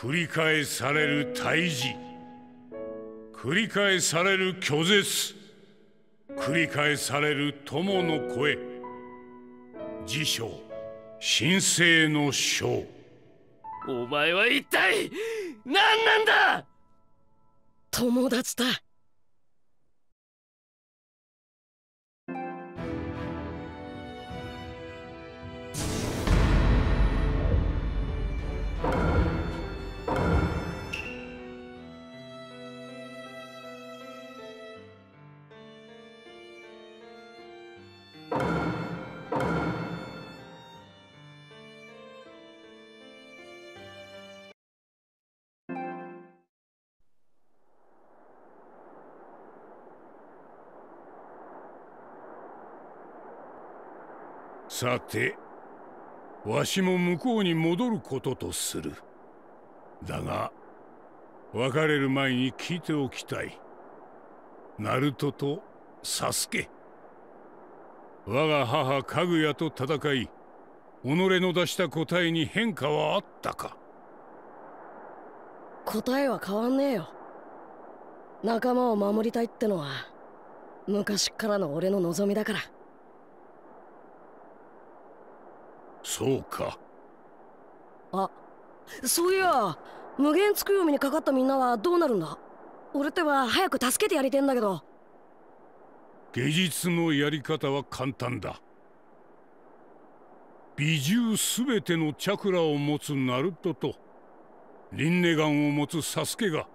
繰り返される退治。繰り返される拒絶。繰り返される友の声。辞書神聖の書。お前は一体何なんだ！友達ださてわしも向こうに戻ることとする。だが別れる前に聞いておきたい。ナルトとサスケ。我が母かぐやと戦い己の出した答えに変化はあったか？答えは変わんねえよ。仲間を守りたいってのは昔からの俺の望みだから。そうか。あそういや無限つくよみにかかったみんなはどうなるんだ？俺っては早く助けてやりてんだけど。芸術のやり方は簡単だ。美獣すべてのチャクラを持つナルトとリンネガンを持つサスケが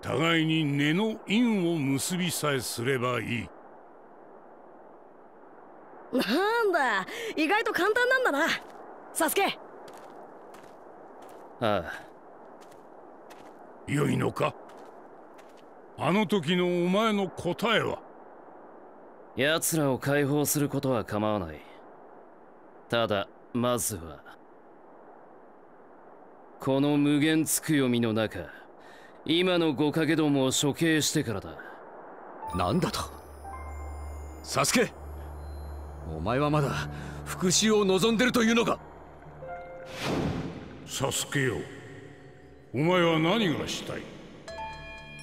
互いに根の因を結びさえすればいい。なんだ。意外と簡単なんだな。サスケ。ああ。良いのか？あの時のお前の答えは？奴らを解放することは構わない。ただまずはこの無限つくよみの中今の五影どもを処刑してからだ。なんだと？サスケお前はまだ復讐を望んでるというのか？サスケよ。お前は何がしたい？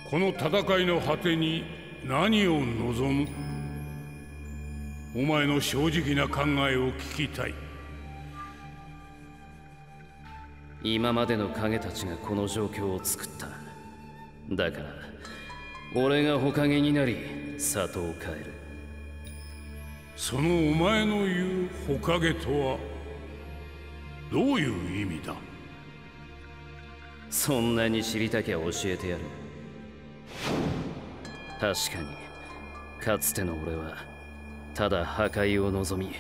この戦いの果てに何を望む？お前の正直な考えを聞きたい。今までの影たちがこの状況を作った。だから俺が火影になり里を変えるそのお前の言う火影とはどういう意味だ？そんなに知りたきゃ教えてやる。確かにかつての俺はただ破壊を望み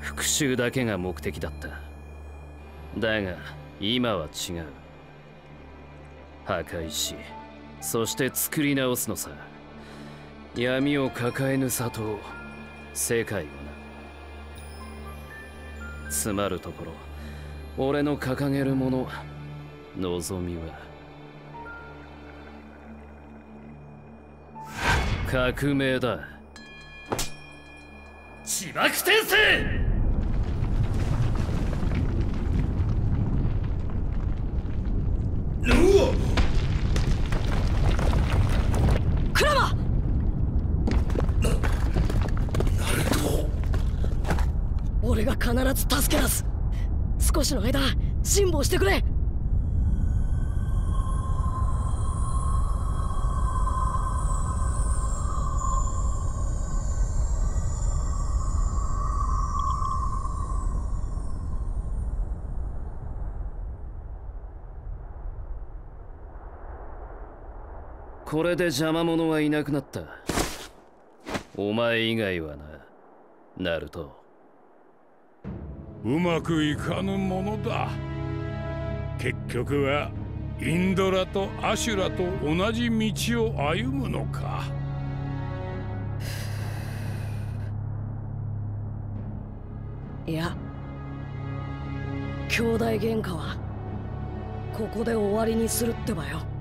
復讐だけが目的だった。だが今は違う。破壊しそして作り直すのさ。闇を抱えぬ里を世界をな。つまるところ俺の掲げるもの望みは。革命だ。千葉転生クラマ助け出す。少しの間辛抱してくれ。これで邪魔者はいなくなった。お前以外はな。ナルト。うまくいかぬものだ。結局はインドラとアシュラと同じ道を歩むのか。いや兄弟喧嘩はここで終わりにするってばよ。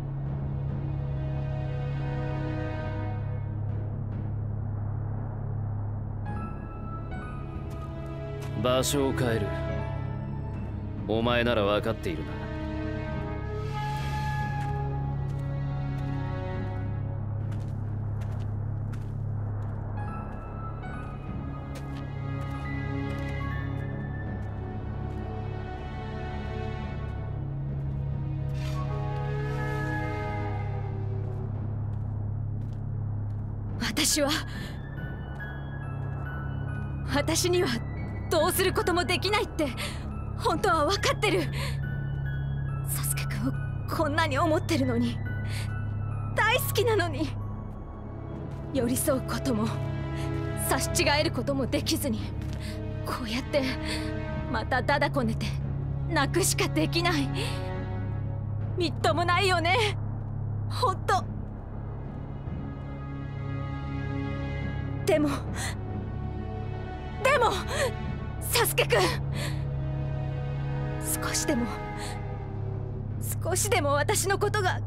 場所を変える。お前なら分かっているな。私は私にはどうすることもできないって本当は分かってる。サスケくんをこんなに思ってるのに大好きなのに寄り添うことも差し違えることもできずにこうやってまただだこねて泣くしかできない。みっともないよね。ほんとでもでもサスケくん少しでも少しでも私のことが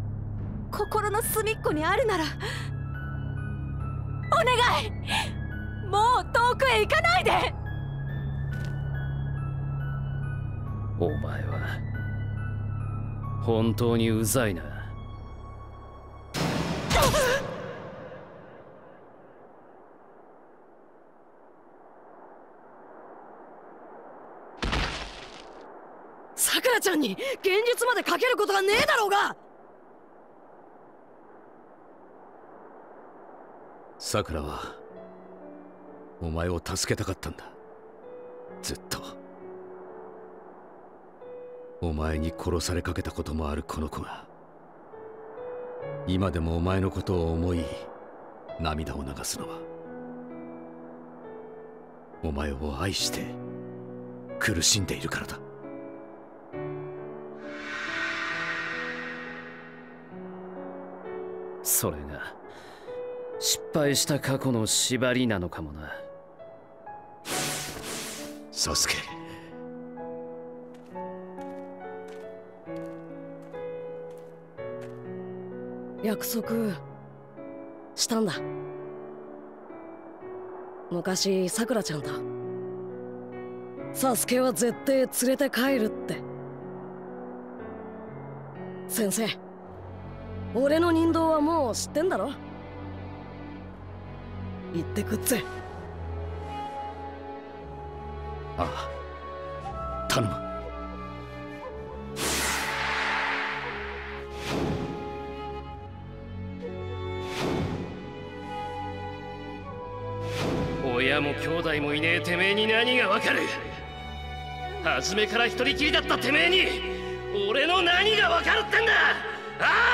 心の隅っこにあるならお願い。もう遠くへ行かないで。お前は本当にうざいな。ゃんに現実までかけることがねえだろうが。さくらはお前を助けたかったんだ。ずっと。お前に殺されかけたこともあるこの子が今でもお前のことを思い涙を流すのは。お前を愛して苦しんでいるからだ。それが失敗した過去の縛りなのかもな。サスケ。約束したんだ。昔さくらちゃんと。サスケは絶対連れて帰るって。先生俺の人道はもう知ってんだろ？行ってくっぜ。ああ頼む。親も兄弟もいねえてめえに何がわかる？初めから一人きりだったてめえに俺の何がわかるってんだ？ああ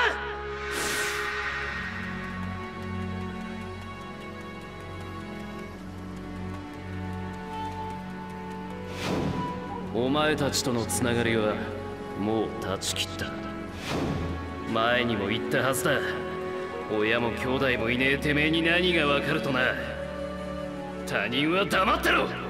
お前たちとのつながりはもう断ち切った。前にも言ったはずだ。親も兄弟もいねえてめえに何がわかるとな。他人は黙ってろ。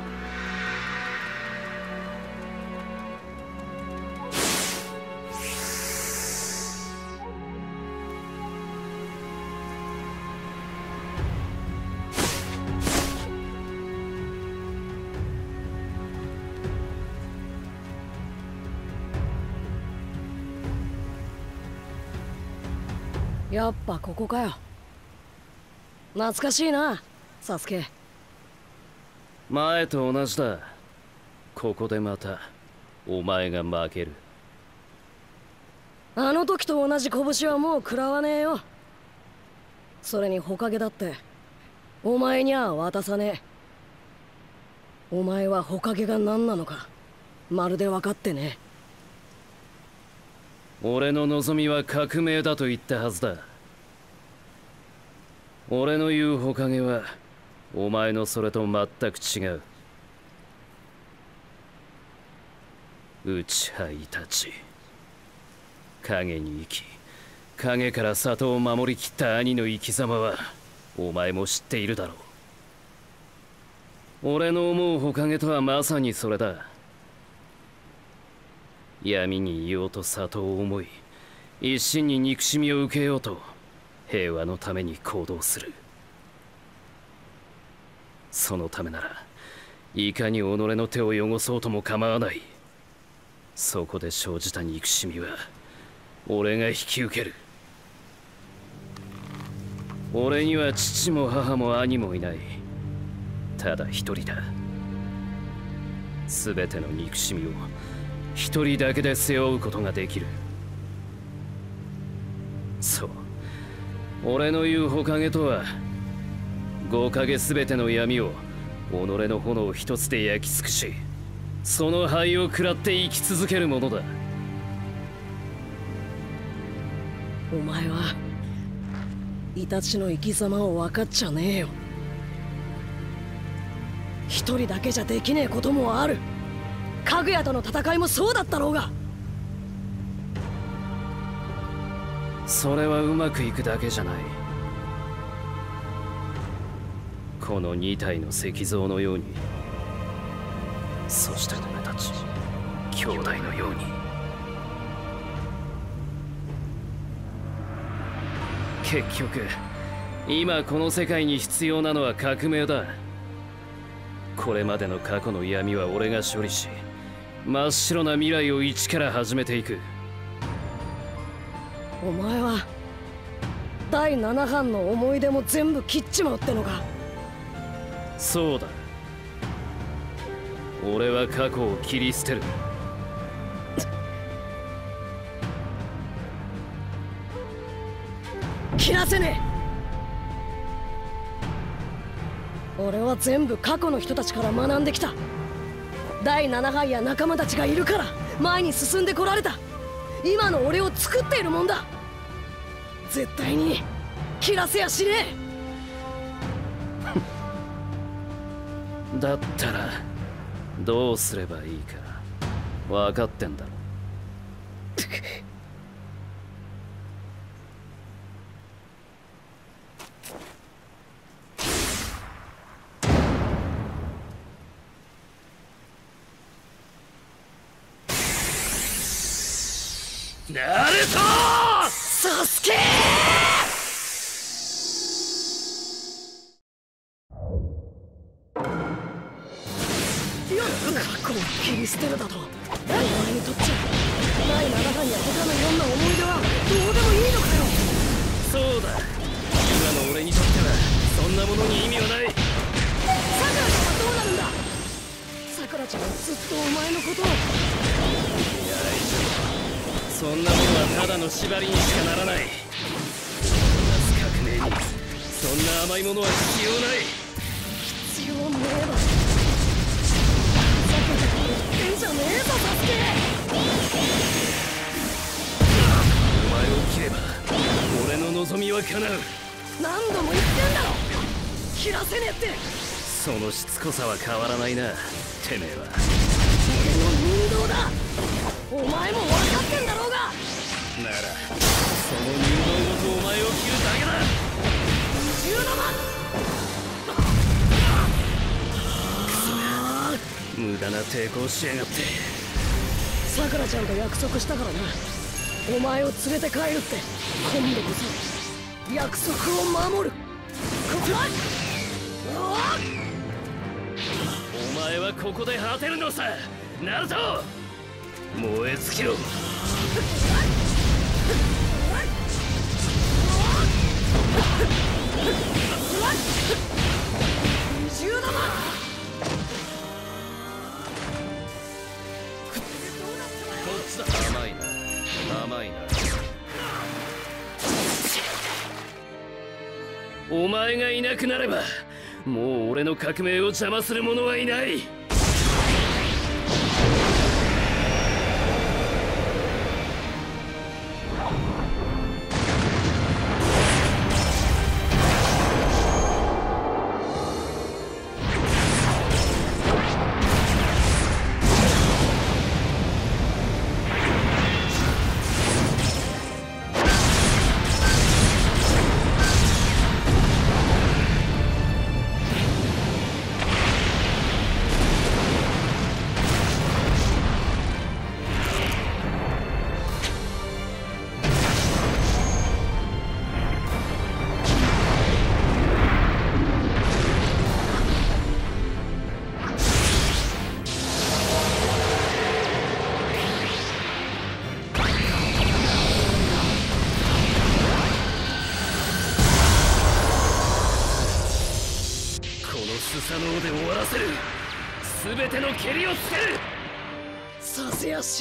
やっぱここかよ。懐かしいなサスケ。前と同じだ。ここでまたお前が負ける。あの時と同じ拳はもう食らわねえよ。それにほかげだってお前には渡さねえ。お前はほかげが何なのかまるで分かってね俺の望みは革命だと言ったはずだ。俺の言うほかげはお前のそれと全く違う。内派いたち。影に生き影から里を守りきった兄の生き様はお前も知っているだろう。俺の思うほかげとはまさにそれだ。闇にいようと里を思い一心に憎しみを受けようと平和のために行動する。そのためならいかに己の手を汚そうとも構わない。そこで生じた憎しみは俺が引き受ける。俺には父も母も兄もいない。ただ一人だ。全ての憎しみを一人だけで背負うことができる。そう。俺の言うほかげとは五影全ての闇を己の炎一つで焼き尽くしその灰を食らって生き続けるものだ。お前はイタチの生き様を分かっちゃねえよ。一人だけじゃできねえこともある。かぐやとの戦いもそうだったろうが。それはうまくいくだけじゃない。この2体の石像のように。そして俺たち兄弟のように。結局今この世界に必要なのは革命だ。これまでの過去の闇は俺が処理し真っ白な未来を一から始めていく。お前は第7版の思い出も全部切っちまうってのか。そうだ。俺は過去を切り捨てる。切らせねえ。俺は全部過去の人たちから学んできた第7班や仲間たちがいるから前に進んでこられた。今の俺を作っているもんだ。絶対に切らせやしねえ。だったらどうすればいいか分かってんだろナルト!サスケ!過去を切り捨てるだと。お前にとっちゃ第7班や他のいろんな思い出はどうでもいいのかよ。そうだ。今の俺にとってはそんなものに意味はない。さくらちゃんはどうなるんだ？さくらちゃんはずっとお前のことを。大丈夫そんなものはただの縛りにしかならない。す革命にそんな甘いものは必要ない。必要ねえださくらちゃん言ってんじゃねえぞサスケお前を切れば俺の望みは叶う。何度も言ってんだろ。切らせねえって。そのしつこさは変わらないな。てめえは。俺の人道だ。お前も分かってんだろならその入道ごとお前を切るだけだ十の無駄な抵抗しやがってさくらちゃんと約束したからなお前を連れて帰るって今度こそ約束を守るここお前はここで果てるのさ。ナルト燃え尽きろ。お前がいなくなればもう俺の革命を邪魔する者はいない。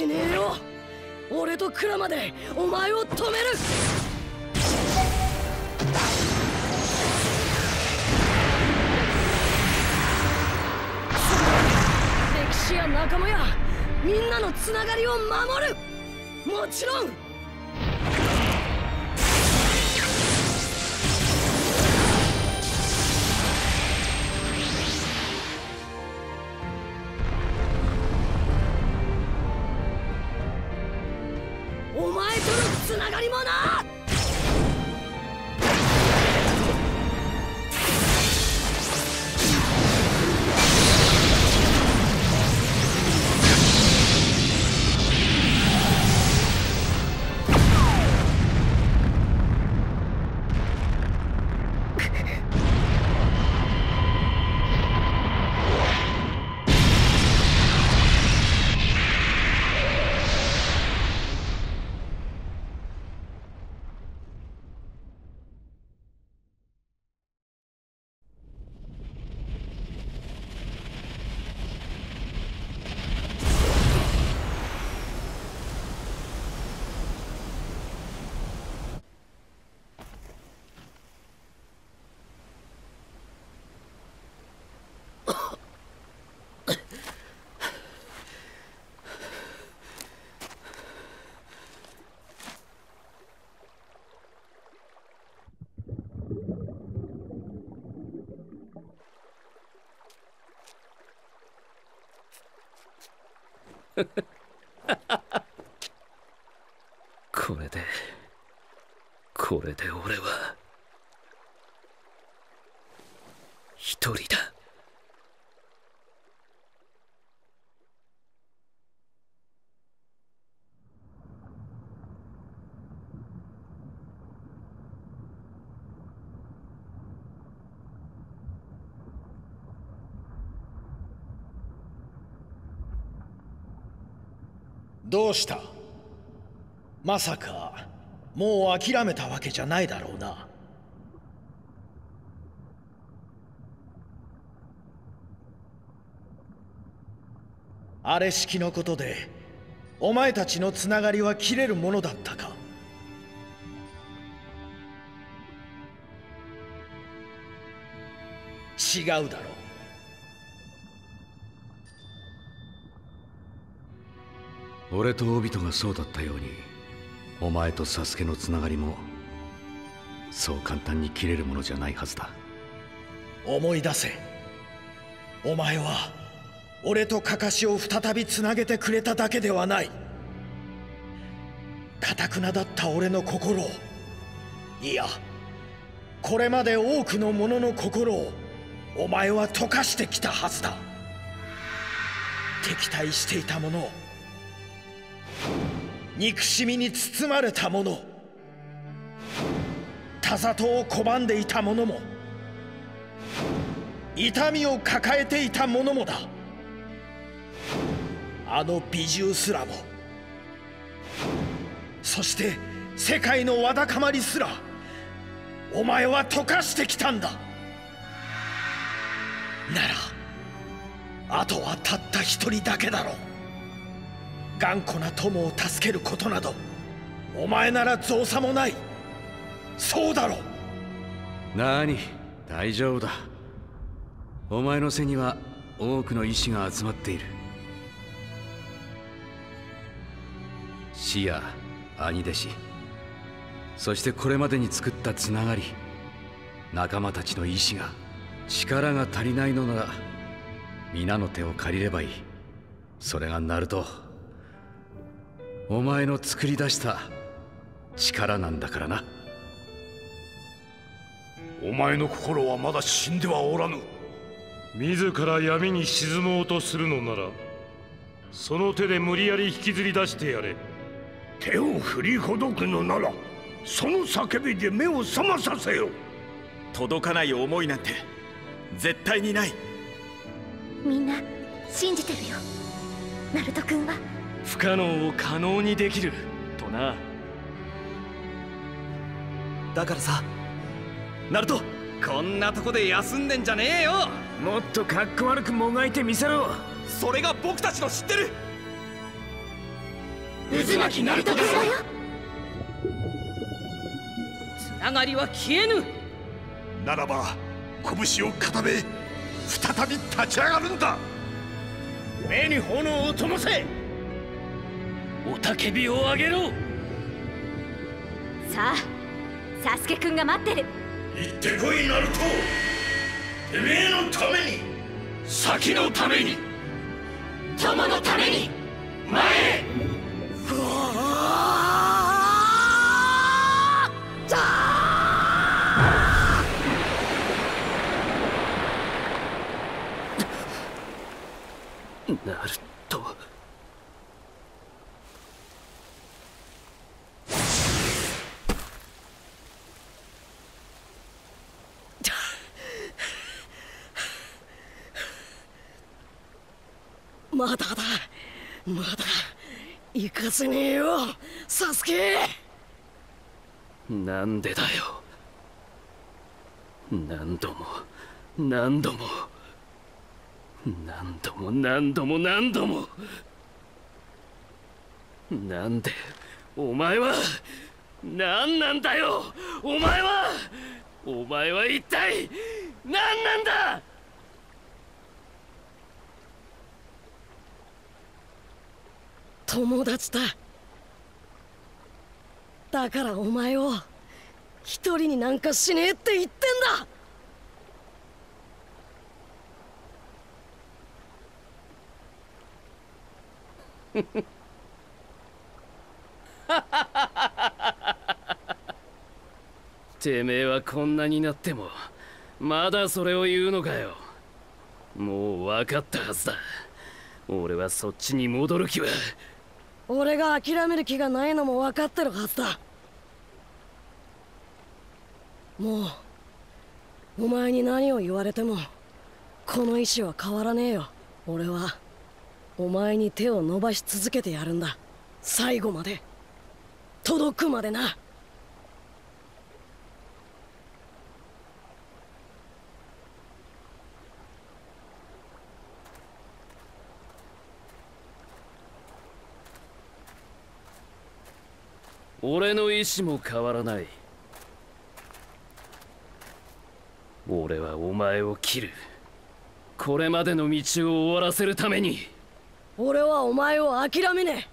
しねえよ。俺とクラマでお前を止める。歴史や仲間やみんなのつながりを守る。もちろん。これでこれで俺は一人だどうしたまさかもう諦めたわけじゃないだろうな。あれ式のことでお前たちのつながりは切れるものだったか。違うだろう。俺とオビトがそうだったように。お前とサスケのつながりもそう簡単に切れるものじゃないはずだ。思い出せ。お前は俺とカカシを再びつなげてくれただけではない。かたくなだった俺の心を。いやこれまで多くの者の心をお前は溶かしてきたはずだ。敵対していたものを憎しみに包まれた者田里を拒んでいた者も痛みを抱えていた者もだ。あの美獣すらもそして世界のわだかまりすらお前は溶かしてきたんだ。ならあとはたった一人だけだろう。頑固な友を助けることなどお前なら造作もない。そうだろなに大丈夫だ。お前の背には多くの意志が集まっている。死や兄弟子そしてこれまでに作ったつながり仲間たちの意志が力が足りないのなら皆の手を借りればいい。それがナルトお前の作り出した力なんだからな。お前の心はまだ死んではおらぬ。自ら闇に沈もうとするのならその手で無理やり引きずり出してやれ。手を振りほどくのならその叫びで目を覚まさせよ。届かない思いなんて絶対にない。みんな信じてるよ。ナルト君は不可能を可能にできるとな。だからさナルトこんなとこで休んでんじゃねえよ。もっとかっこ悪くもがいてみせろ。それが僕たちの知ってる。渦巻きナルトですつながりは消えぬ。ならば拳を固め再び立ち上がるんだ。目に炎を灯せおたけびを上げろ。さあサスケくんが待ってる。行ってこいナルト。てめえのために。先のために。友のために。前へ。ナルトまだだ。まだ行かせねえよ。サスケ。なんでだよ。何度も何度も。何度も何度も何度も。なんでお前は何なんだよ。お前はお前は一体何なんだ。友達だ。だからお前を一人になんかしねえって言ってんだ。てめえはこんなになってもまだそれを言うのかよ。もう分かったはずだ。俺はそっちに戻る気は。俺が諦める気がないのも分かってるはずだ。もうお前に何を言われてもこの意志は変わらねえよ。俺はお前に手を伸ばし続けてやるんだ。最後まで。届くまでな。俺の意志も変わらない。俺はお前を切る。これまでの道を終わらせるために。俺はお前を諦めねえ。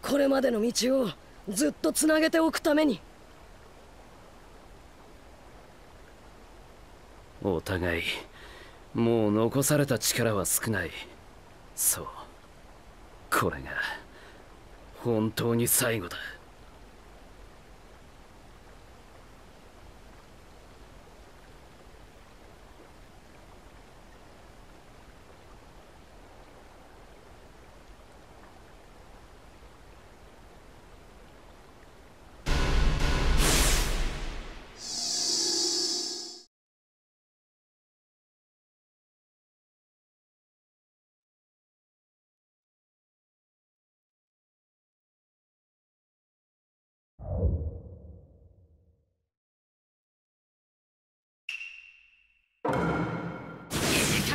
これまでの道をずっとつなげておくために。お互いもう残された力は少ない。そう。これが本当に最後だ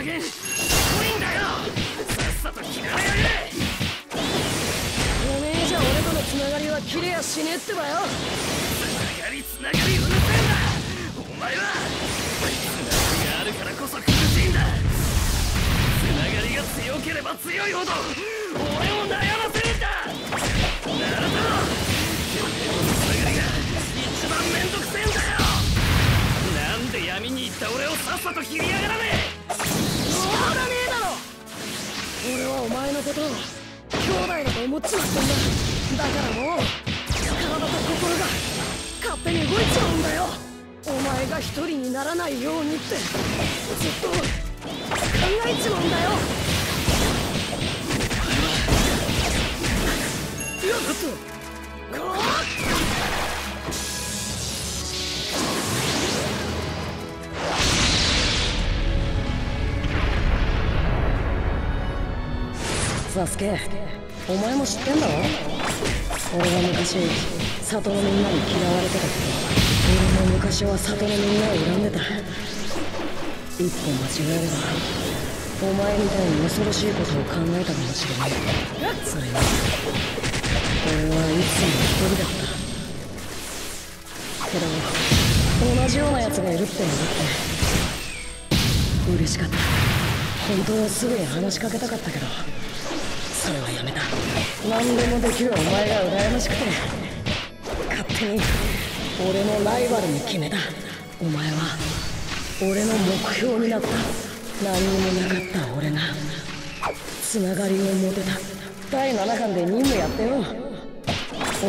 いい加減遅いんだよさっさと切られやがれおめえじゃ俺とのつながりは切れやしねえってばよ。つながりつながりうるせえんだお前はつながりがあるからこそ苦しいんだ。つながりが強ければ強いほど俺を悩ませるんだ。なるほどてめえのつながりが一番めんどくせえんだよ。なんで闇に行った俺をさっさと切りやがらねえ。しょうがねえだろ俺はお前のことを兄弟だと思っちまったんだだからもう体と心が勝手に動いちまうんだよ。お前が一人にならないようにってずっと考えちまうんだよ。やだとこサスケお前も知ってんだろ？俺が昔里のみんなに嫌われてたこと俺の昔は里のみんなを恨んでた。一歩間違えればお前みたいに恐ろしいことを考えたかもしれない。それに俺はいつも一人だった。けど同じような奴がいるって思って嬉しかった。本当はすぐに話しかけたかったけどそれはやめた。何でもできるお前が羨ましくて勝手に俺のライバルに決めた。お前は俺の目標になった。何にもなかった俺が。つながりを持てた。第7巻で任務やってよお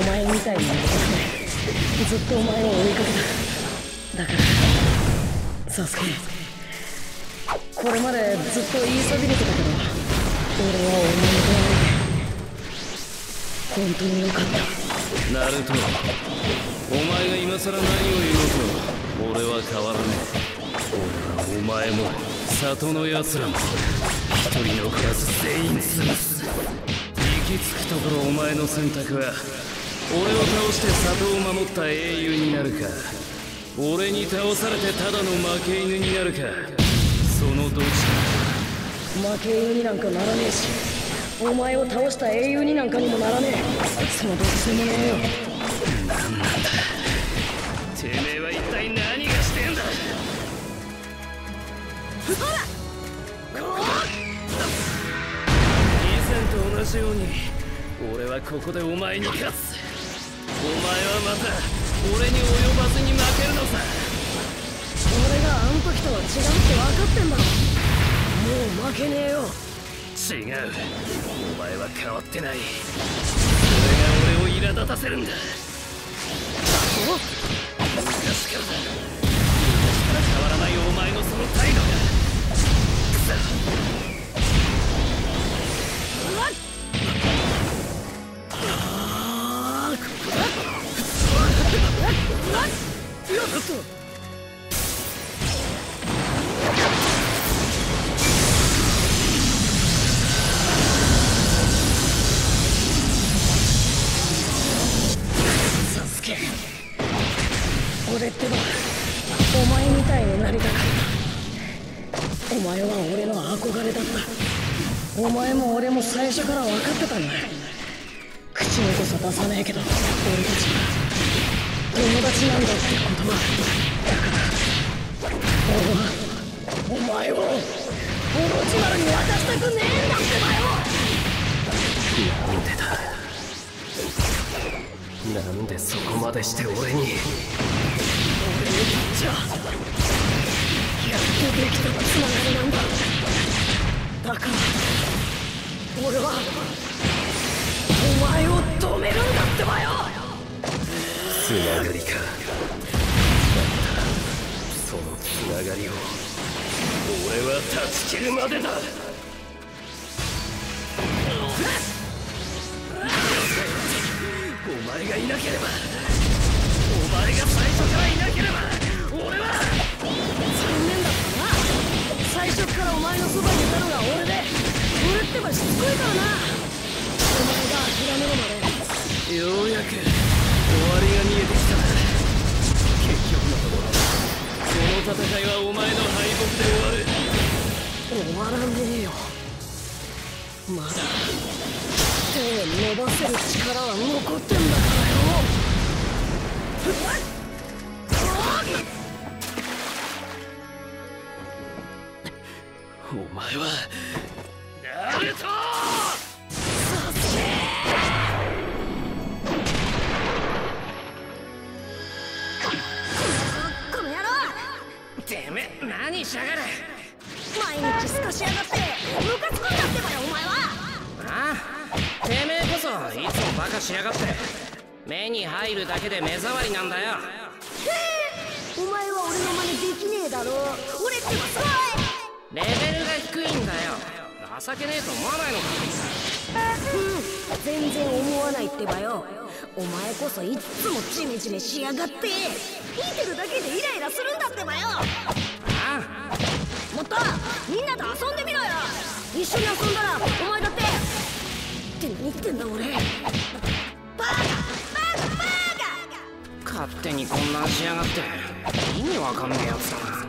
前みたいになりたくてずっとお前を追いかけた。だからサスケ。これまでずっと言いそびれてたけど俺はお前と本当によかった。ナルトお前が今更何を言おうと俺は変わらねえ俺はお前も里の奴らも一人残らず全員潰す。行き着くところお前の選択は俺を倒して里を守った英雄になるか。俺に倒されてただの負け犬になるか。そのどちらか負け犬になんかならねえし。お前を倒した英雄になんかにもならねえ。そのどっちでもねえよ。何なんだてめえは一体何がしてんだ。以前と同じように俺はここでお前に勝つ。お前はまた俺に及ばずに負けるのさ。俺があの時とは違うって分かってんだ。ろもう負けねえよ違う。お前は変わってない。それが俺を苛立たせるんだ。昔からだまだ手を伸ばせる力は残ってんだからよお前はナルトてめえ何しやがる毎日すかしやがっていつもバカしやがって。目に入るだけで目障りなんだよ。お前は俺の真似できねえだろ。俺ってばすごいレベルが低いんだよ。情けねえと思わないのか。うん全然思わないってばよ。お前こそいっつもジメジメしやがって。見てるだけでイライラするんだってばよ。あ。もっとみんなと遊んでみろよ。一緒に遊んだらお前だってって何言ってんだ俺バカバカバカ勝手に混乱しやがって。意味わかんねえやつだな。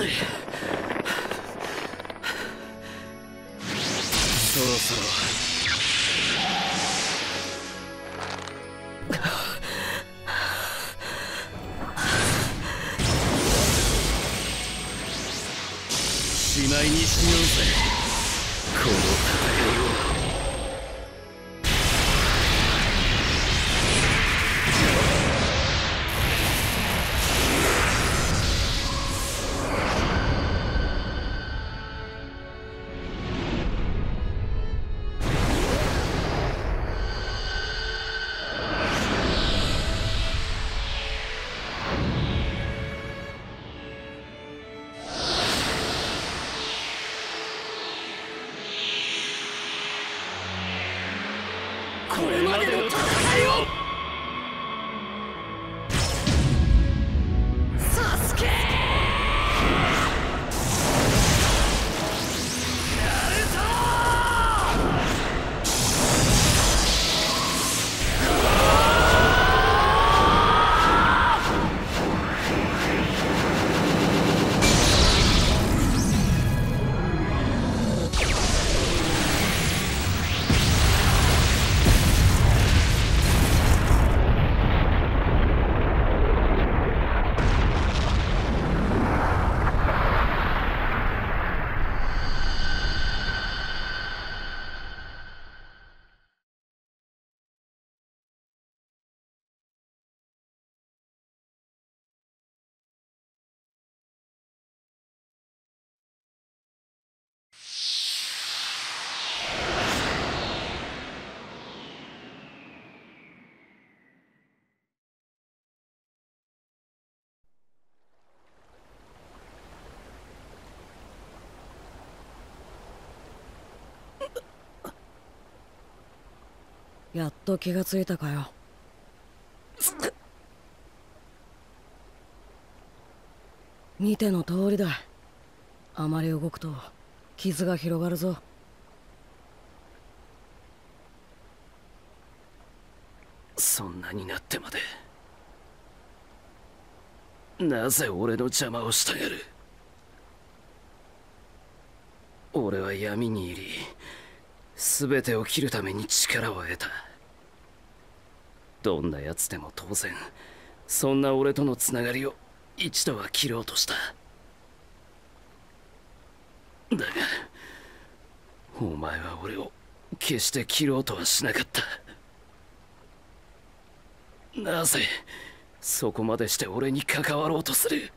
そろそろ。しまいにしようぜ。やっと気がついたかよ。見ての通りだ。あまり動くと傷が広がるぞ。今になってまで。なぜ俺の邪魔をしたがる。俺は闇に入り全てを切るために力を得た。どんな奴でも当然そんな俺とのつながりを一度は切ろうとした。だがお前は俺を決して切ろうとはしなかった。なぜそこまでして俺に関わろうとする？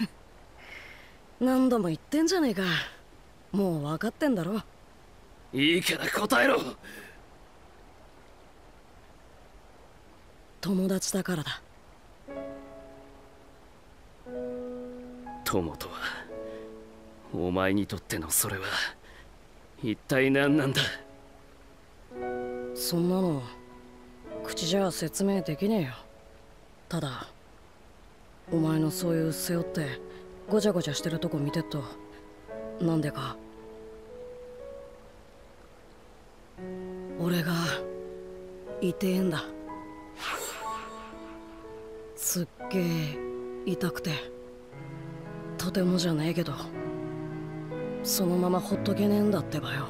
何度も言ってんじゃねえか。もう分かってんだろ。いいから答えろ友達だからだ。友とはお前にとってのそれは一体何なんだ？そんなの口じゃ説明できねえよ。ただお前のそういう背負ってごちゃごちゃしてるとこ見てっとなんでか。俺が痛えんだすっげえ痛くて。とてもじゃねえけど。そのままほっとけねえんだってばよ。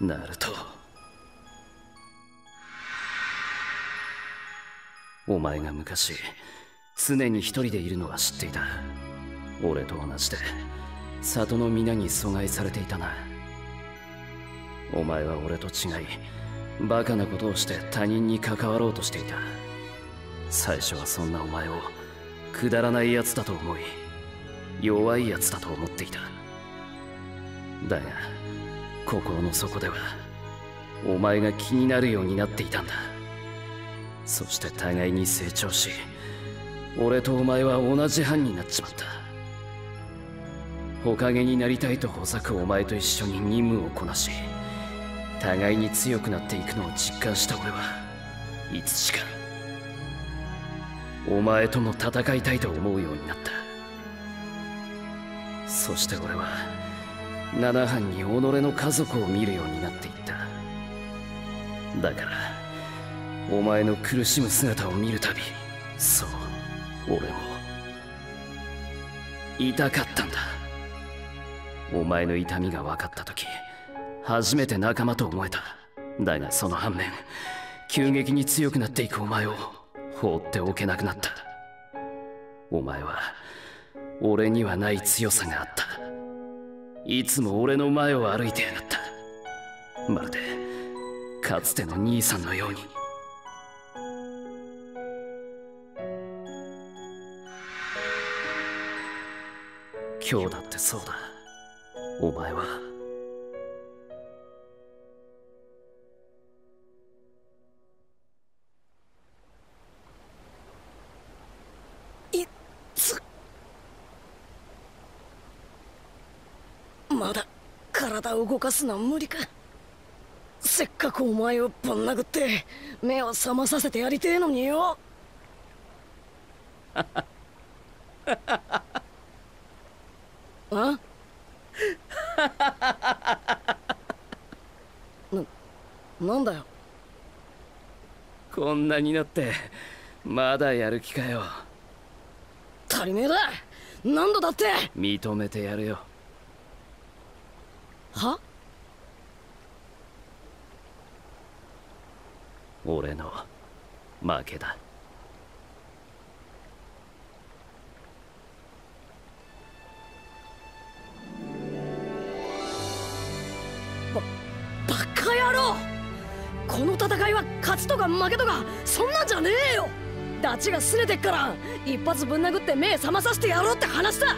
ナルトお前が昔常に一人でいるのは知っていた。俺と同じで。里の皆に阻害されていたな。お前は俺と違いバカなことをして他人に関わろうとしていた。最初はそんなお前をくだらない奴だと思い弱い奴だと思っていた。だが心の底ではお前が気になるようになっていたんだ。そして互いに成長し俺とお前は同じ班になっちまった。おかげになりたいとほざくお前と一緒に任務をこなし互いに強くなっていくのを実感した俺はいつしかお前とも戦いたいと思うようになった。そして俺は七班に己の家族を見るようになっていった。だからお前の苦しむ姿を見るたびそう俺も痛かったんだ。お前の痛みが分かった時初めて仲間と思えた。だがその反面急激に強くなっていくお前を放っておけなくなった。お前は俺にはない強さがあった。いつも俺の前を歩いてやがった。まるでかつての兄さんのように。今日だってそうだ。お前は。いつまだ体を動かすのは無理か。せっかくお前をぶん殴って目を覚まさせてやりてえのによ。あ？な、なんだよ。こんなになってまだやる気かよ。足りねえだ。何度だって。認めてやるよ。は？俺の負けだ野郎この戦いは勝ちとか負けとかそんなんじゃねえよ。ダチが拗ねてっから一発ぶん殴って目覚まさせてやろうって話だ。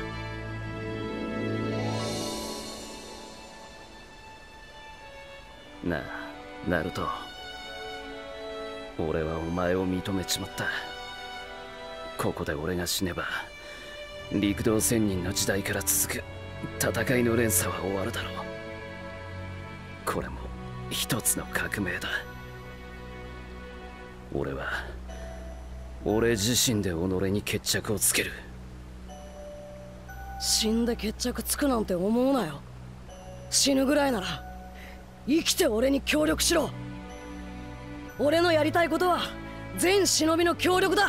なあナルト。俺はお前を認めちまった。ここで俺が死ねば陸道仙人の時代から続く戦いの連鎖は終わるだろう。これも一つの革命だ。俺は俺自身で己に決着をつける。死んで決着つくなんて思うなよ。死ぬぐらいなら生きて俺に協力しろ。俺のやりたいことは全忍びの協力だ。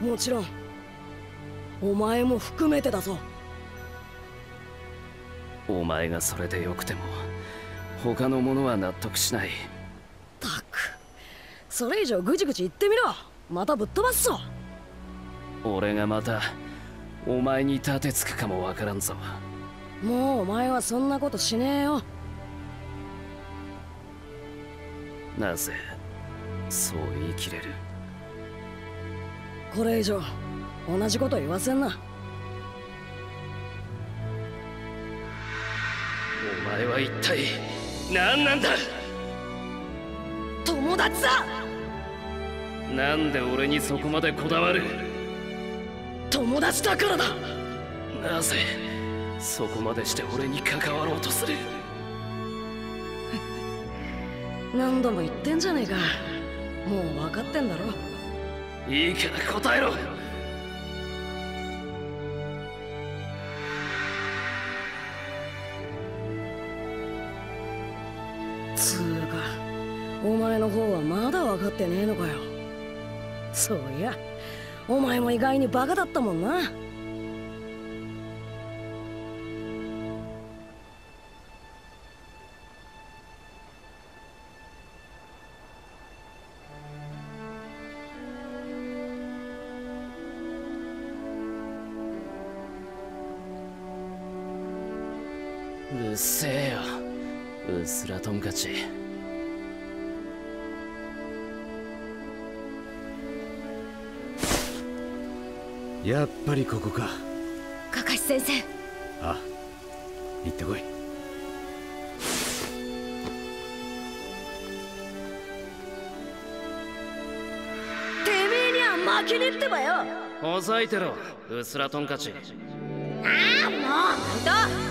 もちろんお前も含めてだぞ。お前がそれでよくても他の者は納得しない。たく。それ以上ぐちぐち言ってみろ。またぶっ飛ばすぞ。俺がまたお前に立てつくかもわからんぞ。もうお前はそんなことしねえよ。なぜそう言い切れる？これ以上同じこと言わせんな。お前は一体何なんだ？友達だ！なんで俺にそこまでこだわる？友達だからだ！なぜ？そこまでして俺に関わろうとする？何度も言ってんじゃねえか。もう分かってんだろ。いいから答えろ前の方はまだ分かってねえのかよ。そういやお前も意外にバカだったもんな。うっせえよ。うっすらトンカチやっぱりここか。カカシ先生。あ行ってこい。てめえには負けねえってばよ。ほざいてろうっすらトンカチああもう本当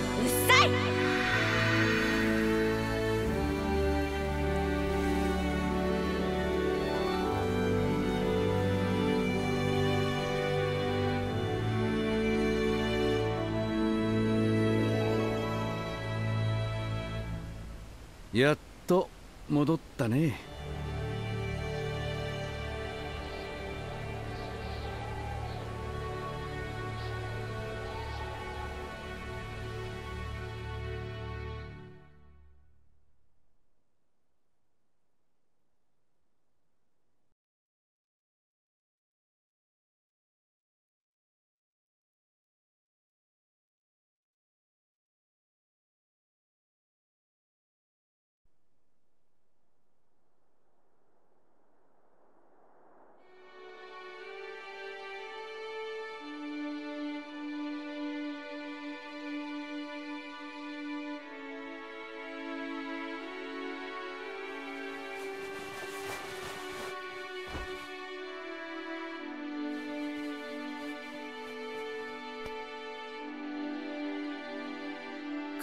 戻ったね。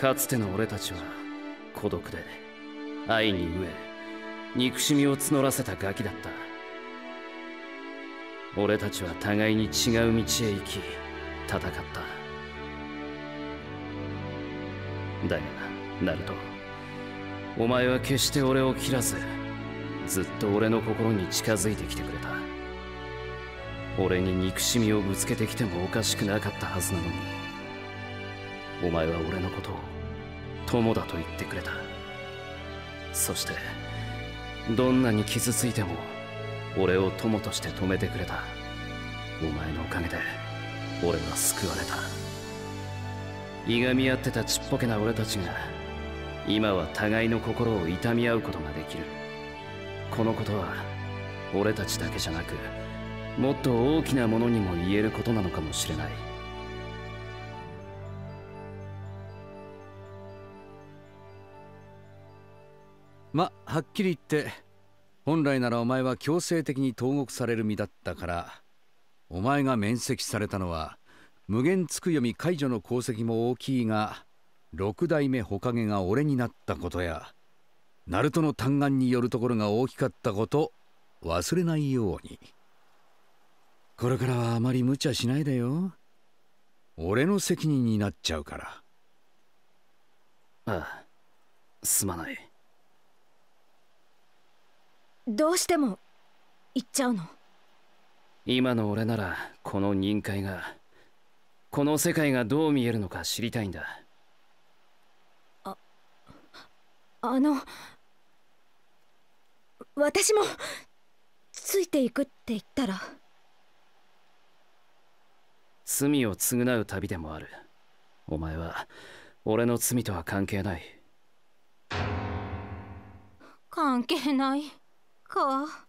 かつての俺たちは孤独で愛に飢え憎しみを募らせたガキだった。俺たちは互いに違う道へ行き戦った。だがナルトお前は決して俺を切らずずっと俺の心に近づいてきてくれた。俺に憎しみをぶつけてきてもおかしくなかったはずなのに。お前は俺のことを友だと言ってくれた。そしてどんなに傷ついても俺を友として止めてくれた。お前のおかげで俺は救われた。いがみ合ってたちっぽけな俺たちが今は互いの心を痛み合うことができる。このことは俺たちだけじゃなくもっと大きなものにも言えることなのかもしれない。まはっきり言って本来ならお前は強制的に投獄される身だったからお前が免責されたのは無限つく読み解除の功績も大きいが六代目火影が俺になったことやナルトの嘆願によるところが大きかったこと忘れないように。これからはあまり無茶しないでよ。俺の責任になっちゃうから。ああすまない。どうしても行っちゃうの？今の俺ならこの任界がこの世界がどう見えるのか知りたいんだ。あの私もついていくって言ったら？罪を償う旅でもある。お前は俺の罪とは関係ない。関係ないか。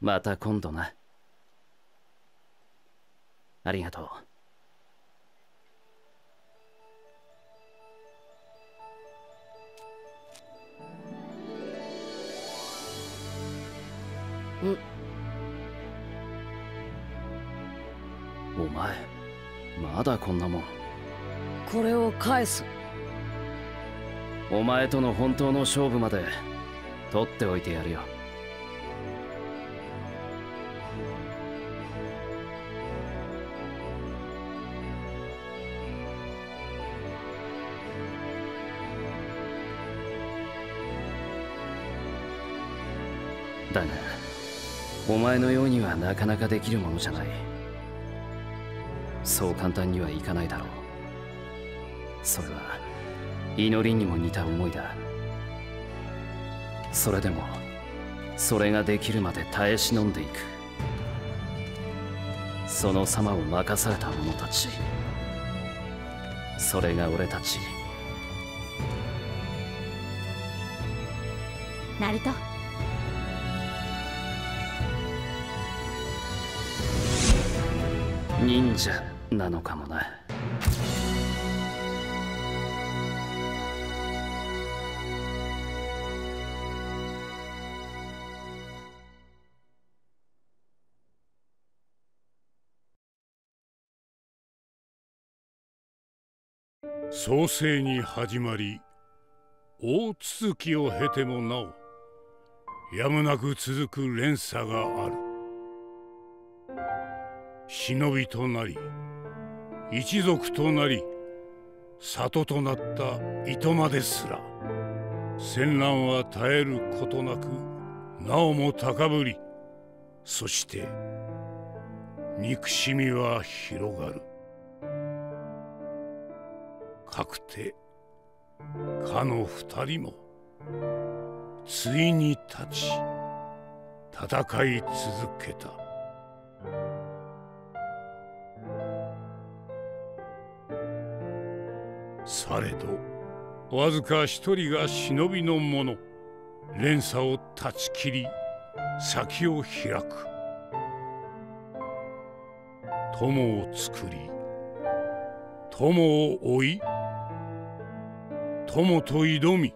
また今度な。ありがとうう。ん？お前まだこんなもん。これを返すお前との本当の勝負まで取っておいてやるよ。だがお前のようにはなかなかできるものじゃない。そう簡単にはいかないだろう。それは祈りにも似た思いだ。それでもそれができるまで耐え忍んでいく。その様を任された者たち。それが俺たち。ナルト。忍者なのかもな創世に始まり大続きを経てもなおやむなく続く連鎖がある。忍びとなり一族となり里となった糸まですら戦乱は絶えることなくなおも高ぶりそして憎しみは広がる。かくてかの二人もついに立ち戦い続けた。されどわずか一人が忍びの者連鎖を断ち切り先を開く。友を作り友を追い友と挑み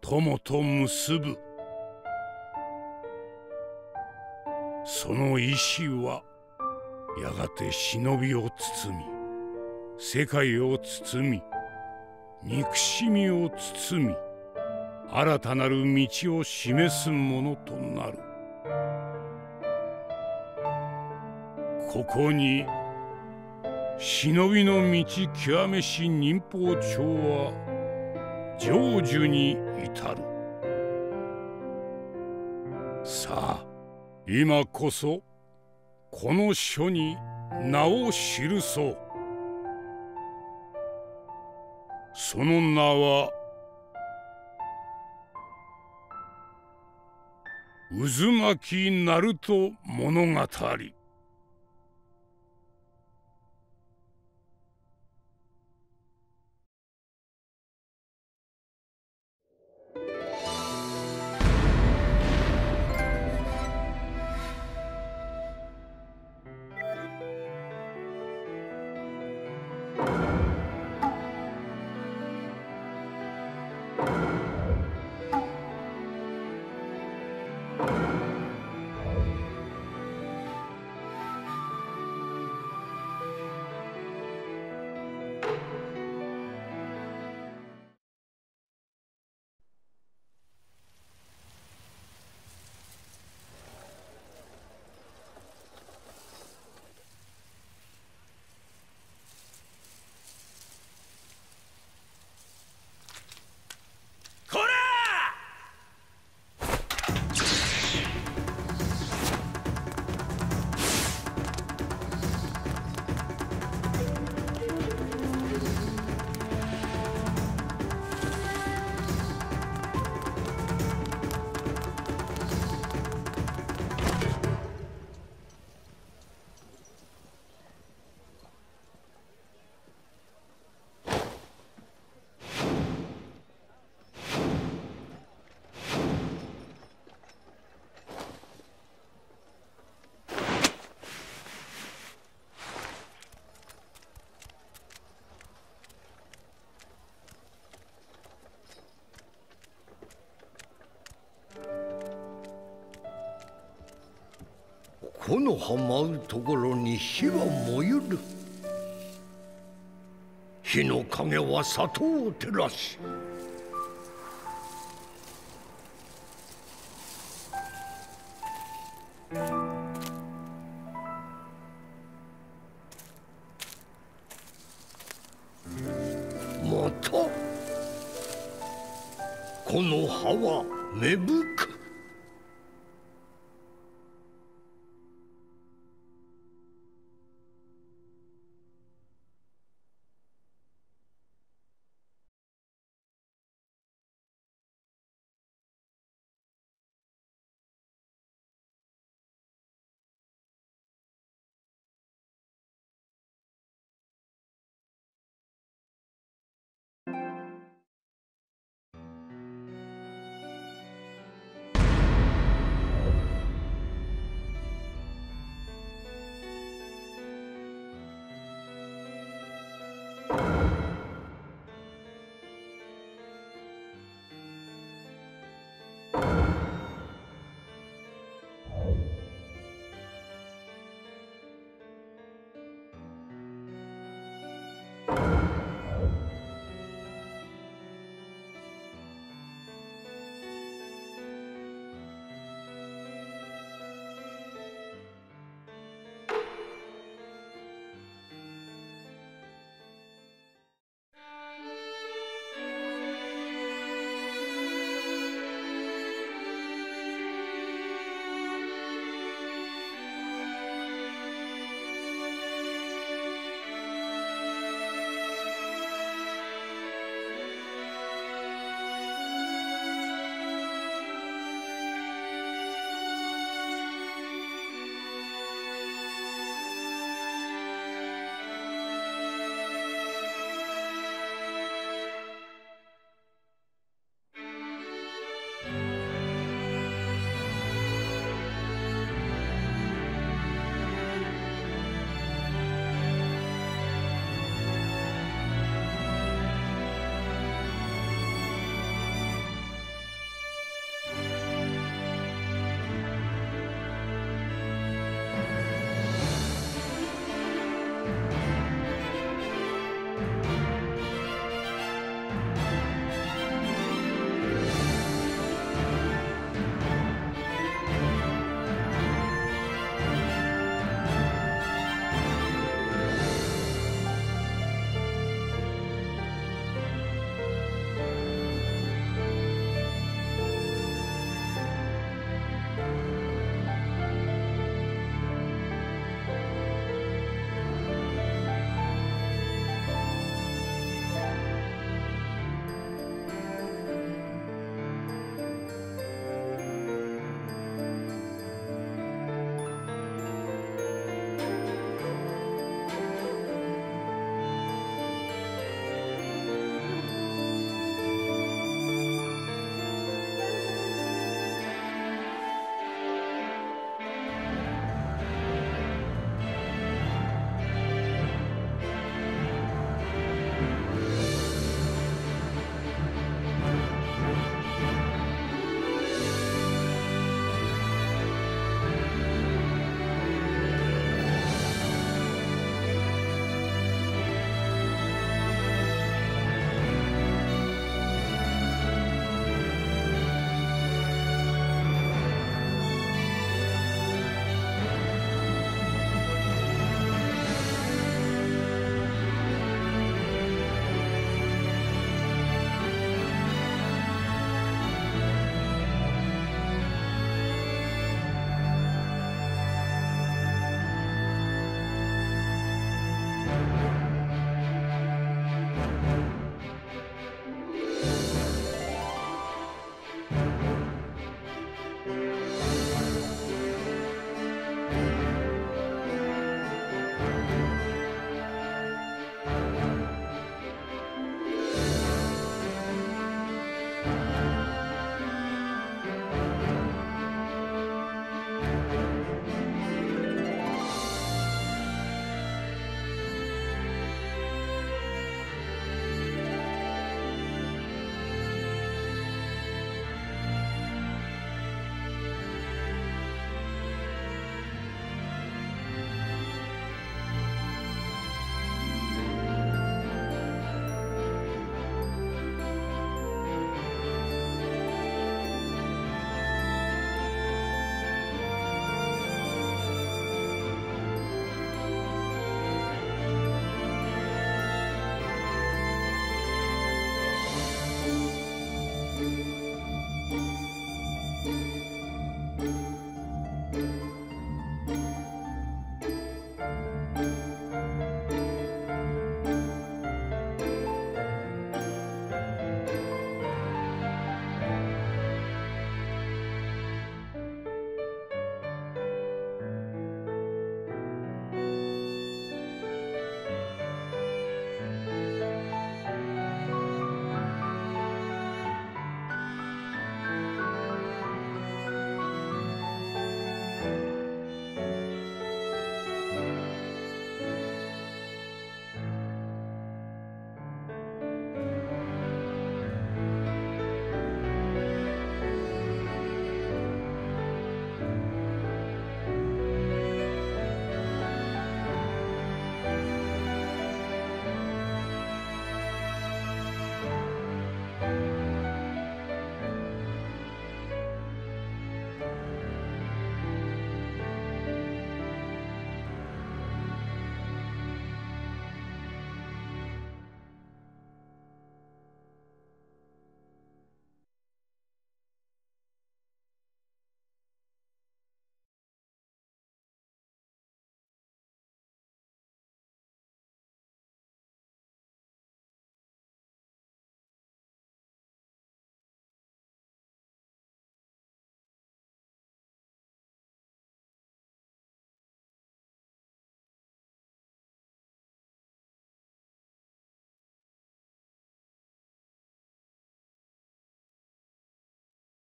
友と結ぶ。その意志はやがて忍びを包み世界を包み憎しみを包み新たなる道を示すものとなる。ここに忍びの道極めし忍法帳は成就に至る。さあ今こそこの書に名を記そう。その名は渦巻きナルト物語。木の葉舞うところに火は燃ゆる。火の影は里を照らし